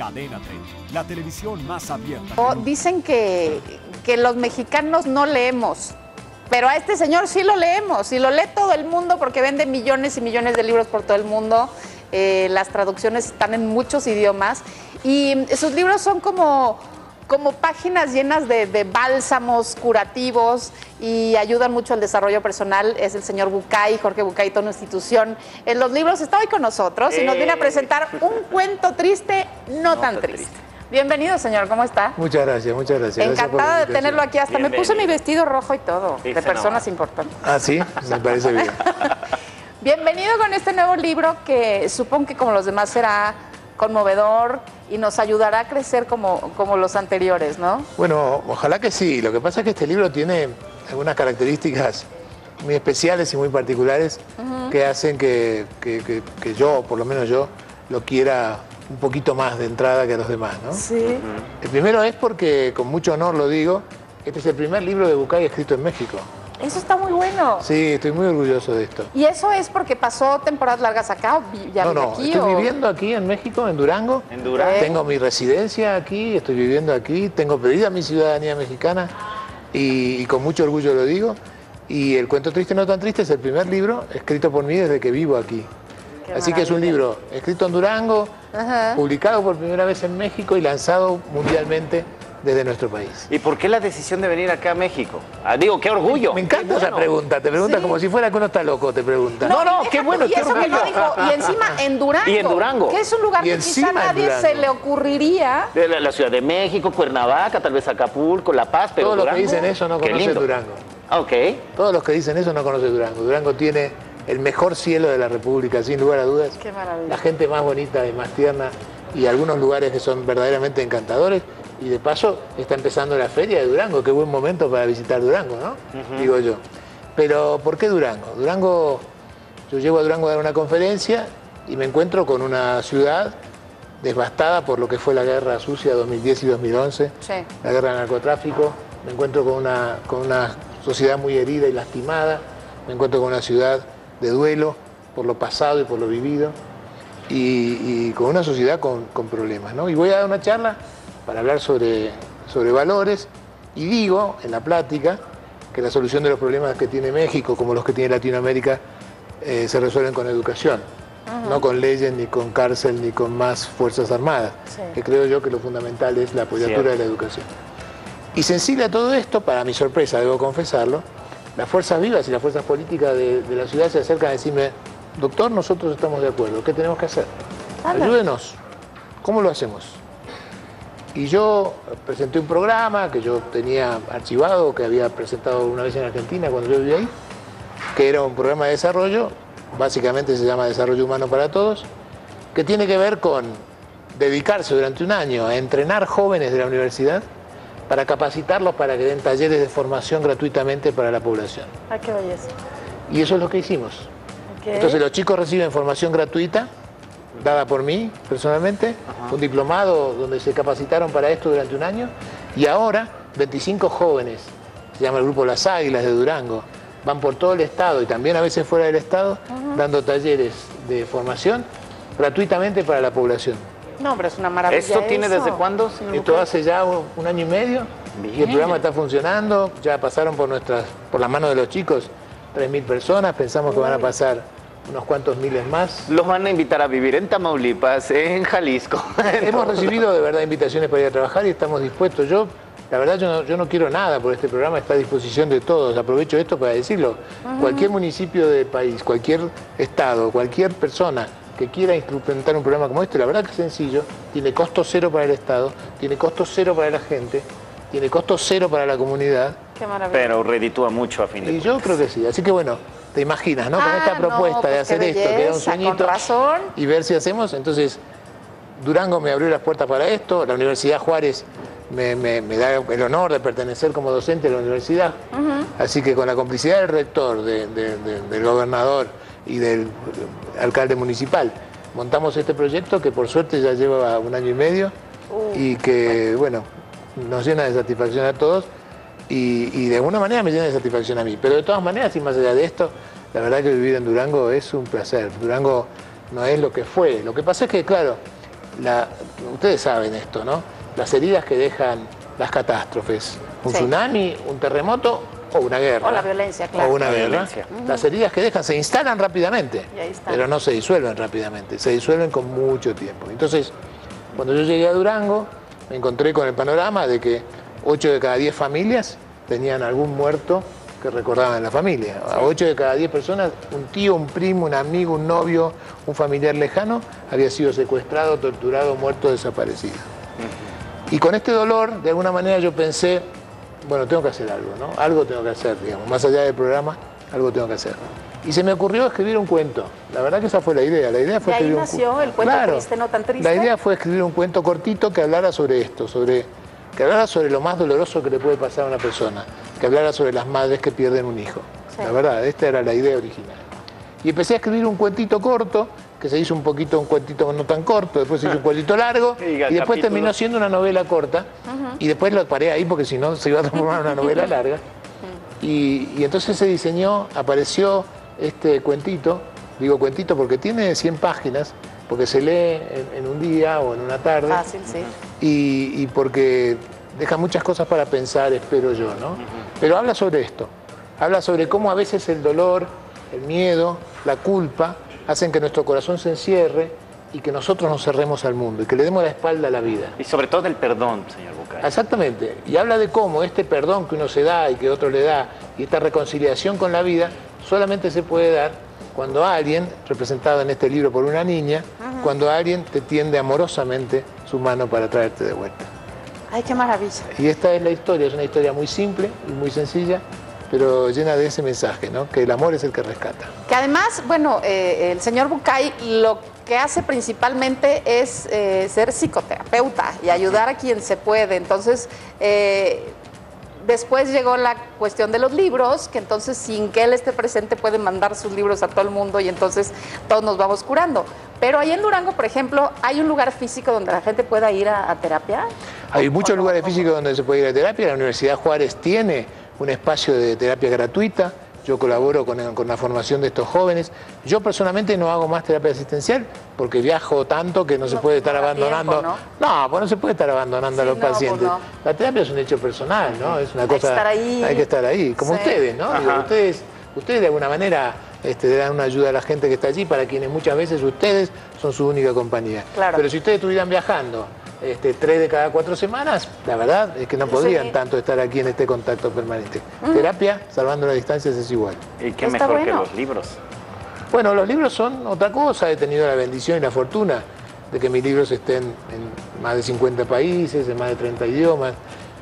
Cadena 30, la televisión más abierta. Dicen que, que los mexicanos no leemos, pero a este señor sí lo leemos y lo lee todo el mundo porque vende millones y millones de libros por todo el mundo. Eh, las traducciones están en muchos idiomas y sus libros son como, como páginas llenas de, de bálsamos curativos y ayudan mucho al desarrollo personal. Es el señor Bucay, Jorge Bucay, toda una institución. En los libros está hoy con nosotros y nos viene a presentar un cuento triste, no, tan triste. Bienvenido, señor, ¿cómo está? Muchas gracias, muchas gracias. Encantada de tenerlo aquí. Hasta me puse mi vestido rojo y todo, de personas importantes. Ah, sí, me parece bien. Bienvenido con este nuevo libro que supongo que como los demás será conmovedor y nos ayudará a crecer como, como los anteriores, ¿no? Bueno, ojalá que sí. Lo que pasa es que este libro tiene algunas características muy especiales y muy particulares que hacen que, que- que- que yo, por lo menos yo, lo quiera un poquito más de entrada que a los demás, ¿no? Sí. El primero es porque, con mucho honor lo digo, este es el primer libro de Bucay escrito en México. Eso está muy bueno. Sí, estoy muy orgulloso de esto. ¿Y eso es porque pasó temporadas largas acá ya no, vive no, aquí? estoy o- viviendo aquí en México, en Durango. En Durango. Tengo mi residencia aquí, estoy viviendo aquí, tengo pedida mi ciudadanía mexicana y, y con mucho orgullo lo digo. Y El cuento triste no tan triste es el primer libro escrito por mí desde que vivo aquí. Qué Así que es un libro escrito en Durango, Ajá. publicado por primera vez en México y lanzado mundialmente desde nuestro país. ¿Y por qué la decisión de venir acá a México? Ah, digo, qué orgullo. Me encanta esa pregunta, te pregunta Sí. como si fuera que uno está loco, te pregunta. No, no, deja qué tú, bueno, y qué eso que no dijo, y encima en Durango. Y en Durango. Que es un lugar Y que quizá a nadie Durango. se le ocurriría. De la, la Ciudad de México, Cuernavaca, tal vez Acapulco, La Paz, pero Todos los que dicen eso no conocen. Durango. Ah, Ok. Todos los que dicen eso no conocen Durango. Durango tiene el mejor cielo de la República, sin lugar a dudas. Qué maravilla. La gente más bonita y más tierna y algunos lugares que son verdaderamente encantadores. Y de paso está empezando la feria de Durango, qué buen momento para visitar Durango, ¿no? Digo yo. Pero ¿por qué Durango? Durango, yo llego a Durango a dar una conferencia y me encuentro con una ciudad devastada por lo que fue la guerra sucia 2010 y 2011 Sí. la guerra del narcotráfico, me encuentro con una, con una sociedad muy herida y lastimada, me encuentro con una ciudad de duelo por lo pasado y por lo vivido, y, y con una sociedad con, con problemas. ¿no? Y voy a dar una charla para hablar sobre, sobre valores, y digo en la plática que la solución de los problemas que tiene México, como los que tiene Latinoamérica, eh, se resuelven con educación, no con leyes, ni con cárcel, ni con más fuerzas armadas, Sí. que creo yo que lo fundamental es la apoyatura Cierto. de la educación. Y sensible a todo esto, para mi sorpresa, debo confesarlo, las fuerzas vivas y las fuerzas políticas de, de la ciudad se acercan a decirme, doctor, nosotros estamos de acuerdo, ¿qué tenemos que hacer? Ayúdenos, ¿cómo lo hacemos? Y yo presenté un programa que yo tenía archivado, que había presentado una vez en Argentina cuando yo vivía ahí, que era un programa de desarrollo, básicamente se llama Desarrollo Humano para Todos, que tiene que ver con dedicarse durante un año a entrenar jóvenes de la universidad para capacitarlos para que den talleres de formación gratuitamente para la población. Ay, qué belleza. Y eso es lo que hicimos. Entonces los chicos reciben formación gratuita, dada por mí personalmente, un diplomado donde se capacitaron para esto durante un año, y ahora 25 jóvenes, se llama el grupo Las Águilas de Durango, van por todo el estado y también a veces fuera del estado, dando talleres de formación gratuitamente para la población. No, pero es una maravilla. ¿Esto tiene eso. desde cuándo, señor Esto Bucay? hace ya un, un año y medio y el programa está funcionando, ya pasaron por nuestras, por las manos de los chicos 3.000 personas, pensamos que van a pasar unos cuantos miles más. Los van a invitar a vivir en Tamaulipas, en Jalisco. Hemos recibido de verdad invitaciones para ir a trabajar y estamos dispuestos. Yo, la verdad, yo no, yo no quiero nada por este programa, está a disposición de todos. Aprovecho esto para decirlo. Cualquier municipio del país, cualquier estado, cualquier persona que quiera implementar un programa como este, la verdad que es sencillo, tiene costo cero para el Estado, tiene costo cero para la gente, tiene costo cero para la comunidad. Qué maravilla. Pero reditúa mucho a fin de Y yo creo que sí. Así que bueno, te imaginas, ¿no? Con Ah, esta no, propuesta pues de hacer qué esto, que era un sueñito. razón. Y ver si hacemos. Entonces, Durango me abrió las puertas para esto. La Universidad Juárez me, me- me da el honor de pertenecer como docente a la universidad. Así que con la complicidad del rector, de- de- de- del gobernador y del alcalde municipal, montamos este proyecto que por suerte ya lleva un año y medio y que, bueno, nos llena de satisfacción a todos y, y de alguna manera me llena de satisfacción a mí. Pero de todas maneras, y más allá de esto, la verdad que vivir en Durango es un placer. Durango no es lo que fue. Lo que pasa es que, claro, la- ustedes saben esto, ¿no? Las heridas que dejan las catástrofes, un Sí. tsunami, un terremoto o una guerra. O la violencia, claro. O una La guerra. violencia. Las heridas que dejan se instalan rápidamente, pero no se disuelven rápidamente, se disuelven con mucho tiempo. Entonces, cuando yo llegué a Durango, me encontré con el panorama de que 8 de cada 10 familias tenían algún muerto que recordaban en la familia. A 8 de cada 10 personas, un tío, un primo, un amigo, un novio, un familiar lejano había sido secuestrado, torturado, muerto, desaparecido. Y con este dolor, de alguna manera yo pensé, bueno, tengo que hacer algo, ¿no? Algo tengo que hacer, digamos, más allá del programa, algo tengo que hacer. Y se me ocurrió escribir un cuento. La verdad que esa fue la idea. La idea fue De ahí escribir un el cuento triste, no tan triste. La idea fue escribir un cuento cortito que hablara sobre esto, sobre que hablara sobre lo más doloroso que le puede pasar a una persona, que hablara sobre las madres que pierden un hijo. Sí. La verdad, esta era la idea original. Y empecé a escribir un cuentito corto, que se hizo un poquito un cuentito no tan corto, después se hizo un cuentito largo, Y después capítulo. terminó siendo una novela corta, y después lo paré ahí porque si no se iba a transformar en una novela larga. Y, y entonces se diseñó, apareció este cuentito, digo cuentito porque tiene 100 páginas, porque se lee en, en un día o en una tarde, Fácil, sí. y, y porque deja muchas cosas para pensar, espero yo, ¿no? Pero habla sobre esto, habla sobre cómo a veces el dolor, el miedo, la culpa, hacen que nuestro corazón se encierre y que nosotros nos cerremos al mundo y que le demos la espalda a la vida. Y sobre todo el perdón, señor Bucay. Exactamente. Y habla de cómo este perdón que uno se da y que otro le da y esta reconciliación con la vida solamente se puede dar cuando alguien, representado en este libro por una niña, cuando alguien te tiende amorosamente su mano para traerte de vuelta. Ay, qué maravilla. Y esta es la historia, es una historia muy simple y muy sencilla, pero llena de ese mensaje, ¿no? Que el amor es el que rescata. Que además, bueno, eh, el señor Bucay lo que hace principalmente es eh, ser psicoterapeuta y ayudar a quien se puede. Entonces, eh, después llegó la cuestión de los libros, que entonces sin que él esté presente puede mandar sus libros a todo el mundo y entonces todos nos vamos curando. Pero ahí en Durango, por ejemplo, hay un lugar físico donde la gente pueda ir a, a terapia. Hay muchos no? lugares físicos donde se puede ir a terapia. La Universidad Juárez tiene un espacio de terapia gratuita. Yo colaboro con, con la formación de estos jóvenes. Yo personalmente no hago más terapia asistencial porque viajo tanto que no se No puede estar abandonando. tiempo, ¿no? pues no se puede estar abandonando Sí, a los no, pues pacientes. no. La terapia es un hecho personal, ¿no? Es una Hay que cosa. estar ahí. Hay que estar ahí, como Sí. ustedes, ¿no? Digo, ustedes, ustedes de alguna manera este, le dan una ayuda a la gente que está allí, para quienes muchas veces ustedes son su única compañía. Claro. Pero si ustedes estuvieran viajando este, tres de cada cuatro semanas, la verdad es que no podrían Sí. tanto estar aquí en este contacto permanente. Terapia, salvando las distancias, es igual. Y qué Está mejor que los libros. Bueno, los libros son otra cosa. He tenido la bendición y la fortuna de que mis libros estén en más de 50 países, en más de 30 idiomas.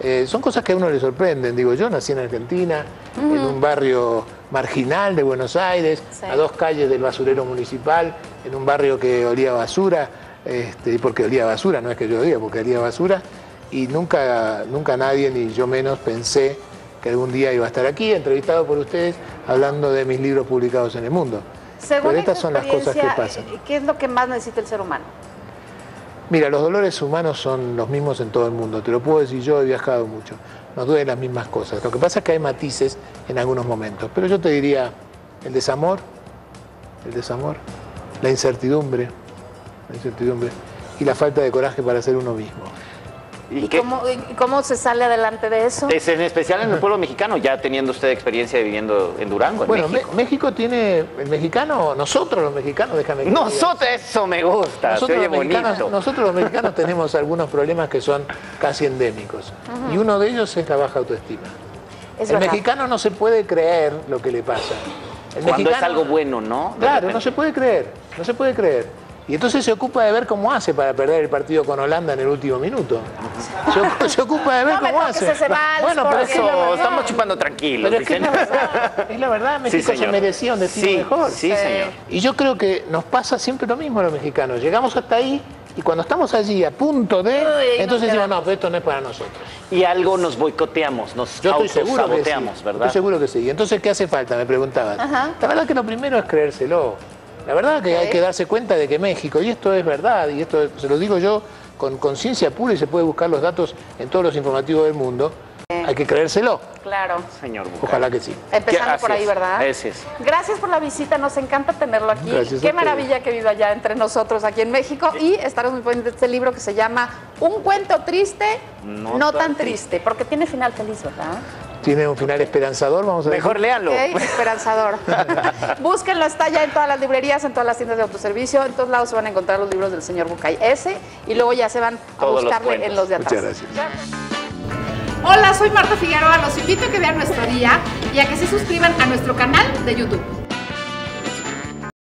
Eh, son cosas que a uno le sorprenden. Digo, yo nací en Argentina, en un barrio marginal de Buenos Aires, Sí. a dos calles del basurero municipal, en un barrio que olía basura, este, porque olía basura, no es que yo lo diga, porque olía basura, y nunca, nunca nadie, ni yo menos, pensé que algún día iba a estar aquí, entrevistado por ustedes, hablando de mis libros publicados en el mundo. Según Pero estas son las cosas que pasan. eh, ¿Qué es lo que más necesita el ser humano? Mira, los dolores humanos son los mismos en todo el mundo, te lo puedo decir yo, he viajado mucho, nos duelen las mismas cosas. Lo que pasa es que hay matices en algunos momentos, pero yo te diría el desamor, el desamor, la incertidumbre, la incertidumbre y la falta de coraje para ser uno mismo. ¿Y, cómo, y cómo se sale adelante de eso? Es en especial en el pueblo mexicano, ya teniendo usted experiencia de viviendo en Durango, en Bueno, México. Tiene, el mexicano, nosotros los mexicanos, déjame que diga. Nosotros, eso me gusta, Nosotros se oye los, mexicanos, bonito. nosotros los mexicanos tenemos algunos problemas que son casi endémicos. Y uno de ellos es la baja autoestima. Es el verdad. mexicano no se puede creer lo que le pasa. El Cuando es algo bueno, ¿no? De Claro, repente. no se puede creer, no se puede creer. Y entonces se ocupa de ver cómo hace para perder el partido con Holanda en el último minuto. Se, ocu- se ocupa de ver No cómo hace. bueno, pero Eso, estamos chupando tranquilos, Pero es que es la verdad, es la verdad, México se merecía un destino sí, mejor. Sí, Sí. señor. Y yo creo que nos pasa siempre lo mismo a los mexicanos. Llegamos hasta ahí y cuando estamos allí a punto de, Uy, entonces decimos, quedamos. no, pero esto no es para nosotros. Y algo nos boicoteamos, nos Yo estoy seguro que sí. autosaboteamos, ¿verdad? Estoy seguro que sí. Y entonces, ¿qué hace falta? Me preguntaban. Ajá. La verdad que lo primero es creérselo. La verdad que hay que darse cuenta de que México, y esto es verdad, y esto se lo digo yo con conciencia pura y se puede buscar los datos en todos los informativos del mundo, hay que creérselo. Claro. Señor Bucay. Ojalá que sí. Empezando por ahí, ¿verdad? es. Gracias por la visita, nos encanta tenerlo aquí. Gracias Qué maravilla que viva ya entre nosotros aquí en México. Y estaremos muy pendientes de este libro que se llama Un cuento triste, no, No tan tan triste, porque tiene final feliz, ¿verdad? Tiene un final esperanzador, vamos a ver. Mejor léanlo. Ok, esperanzador. Búsquenlo, está ya en todas las librerías, en todas las tiendas de autoservicio, en todos lados se van a encontrar los libros del señor Bucay ese y luego ya se van a Todos buscarle en los de atrás. Muchas gracias. Hola, soy Marta Figueroa, los invito a que vean nuestro día y a que se suscriban a nuestro canal de YouTube.